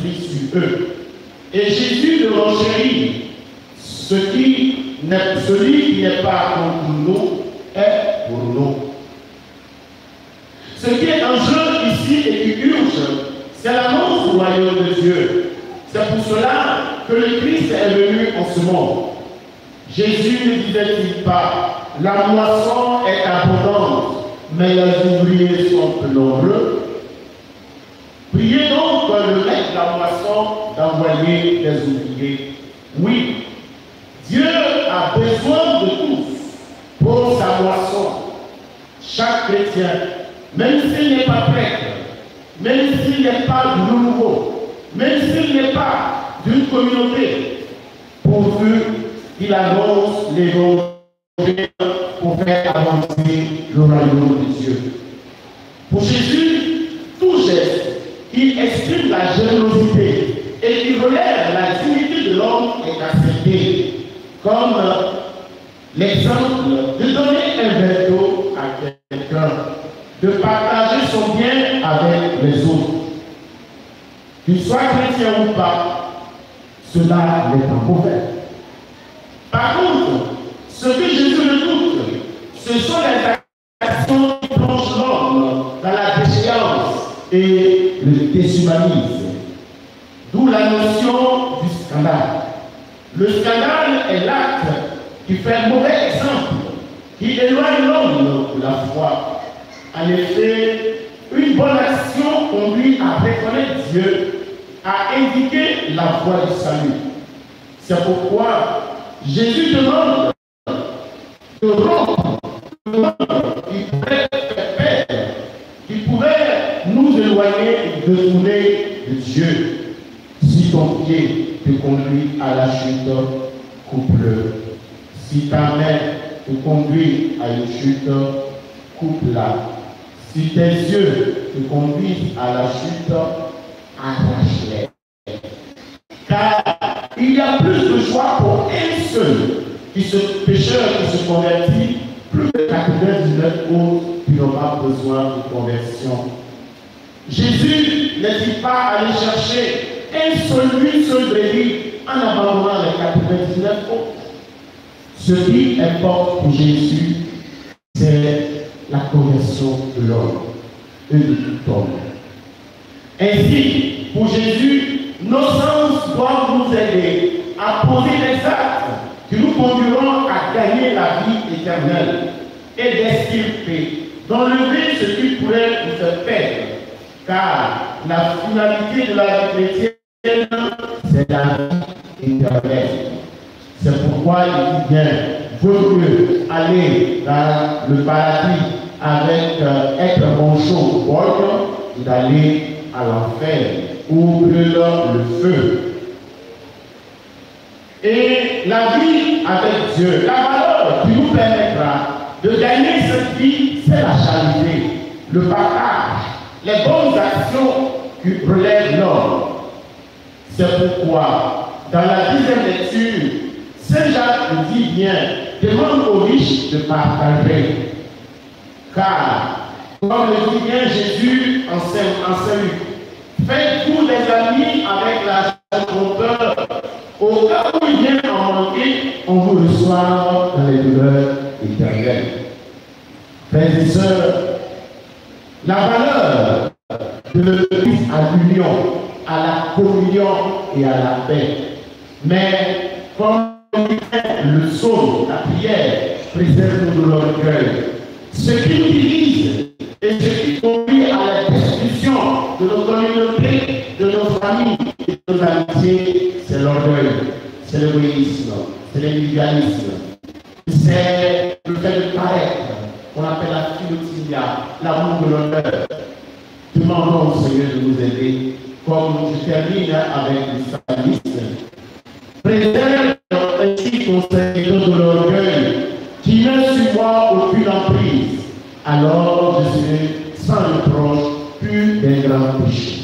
Sur eux. Et Jésus le renchérit. Ce qui celui qui n'est pas contre nous est pour nous. Ce qui est en jeu ici et qui urge, c'est l'annonce du royaume de Dieu. C'est pour cela que le Christ est venu en ce monde. Jésus ne disait-il pas, la moisson est abondante, mais les ouvriers sont nombreux. Priez donc de la moisson d'envoyer des ouvriers. Oui, Dieu a besoin de tous pour sa moisson. Chaque chrétien, même s'il n'est pas prêtre, même s'il n'est pas nouveau, même s'il n'est pas d'une communauté, pourvu qu'il annonce l'évangile pour faire avancer le royaume de Dieu. Pour Jésus, qui exprime la générosité et qui relève la dignité de l'homme est accepté comme l'exemple de donner un verre d'eau à quelqu'un, de partager son bien avec les autres. Qu'il soit chrétien ou pas, cela n'est pas mauvais. Par contre, ce que Jésus redoute, ce sont les actions qui plongent l'homme dans la déchéance et le déshumanisme. D'où la notion du scandale. Le scandale est l'acte qui fait un mauvais exemple, qui éloigne l'homme de la foi. En effet, une bonne action conduit à reconnaître Dieu, à indiquer la voie du salut. C'est pourquoi Jésus demande de rompre qui pouvait faire qui pouvait nous éloigner et détourner de Dieu. Si ton pied te conduit à la chute, coupe-le. Si ta main te conduit à une chute, coupe-la. Si tes yeux te conduisent à la chute, arrache-les. Car il y a plus de choix pour un seul qui se, pécheur qui se convertit, plus de 99 autres qui n'ont pas besoin de conversion. Jésus n'est-il pas allé chercher un seul, une seule brebis en abandonnant les 99 autres Ce qui importe pour Jésus, c'est la conversion de l'homme et de tout homme. Ainsi, pour Jésus, nos sens doivent nous aider à poser des actes qui nous conduiront à gagner la vie éternelle et d'extirper, d'enlever ce qui pourrait nous faire perdre. Car la finalité de la vie chrétienne, c'est la vie éternelle. C'est pourquoi il dit bien, vaut mieux aller dans le paradis avec euh, être bon chaud ou d'aller à l'enfer ou brûle le feu. Et la vie avec Dieu, la valeur qui nous permettra de gagner cette vie, c'est la charité, le partage, les bonnes actions qui relèvent l'homme. C'est pourquoi, dans la dixième lecture, Saint Jacques dit bien, demande aux riches de partager. Car, comme le dit bien Jésus en Saint Luc, Faites-vous des amis avec la peur. Au cas où il vient en manquer, on vous reçoit dans les douleurs éternelles. Frères sœurs, la valeur de Christ à l'union, à la communion et à la paix. Mais comme le son, la prière, préserve-nous de l'orgueil. Ce qui nous divise et ce qui conduit à la destruction de nos communautés, de nos familles et de nos amitiés, c'est l'orgueil, c'est l'égoïsme, c'est l'individualisme, c'est le fait de paraître, qu'on appelle la philotilia, l'amour de l'honneur. Demandons au Seigneur de nous aider, comme je termine avec le psalmiste. Préserve ainsi ton Seigneur de l'orgueil, qui sur moi aucune emprise alors je serai sans reproche plus d'un grand péché.